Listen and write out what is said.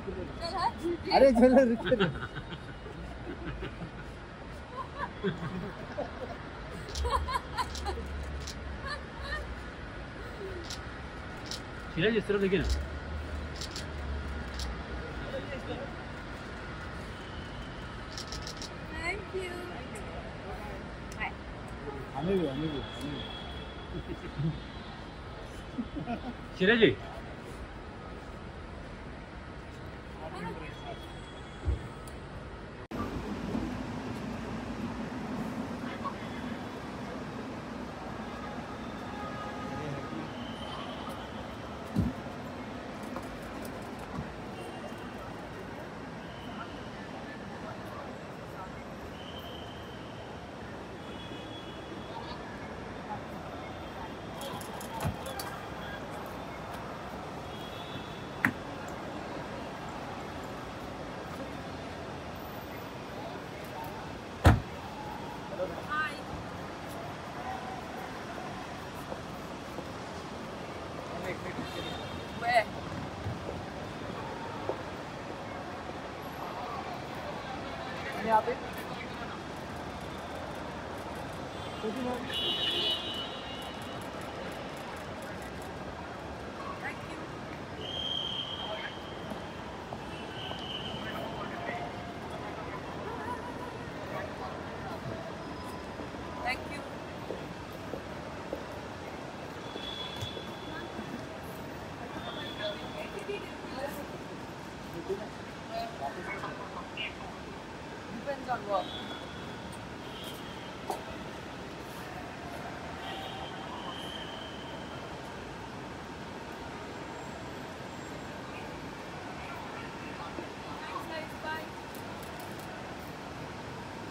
अरे चलो रुको शिराज इस तरफ़ देखिए ना. हमें भी हमें भी हमें भी जी Thank you. यहाँ पे Thank you. Thank you. 分钟了。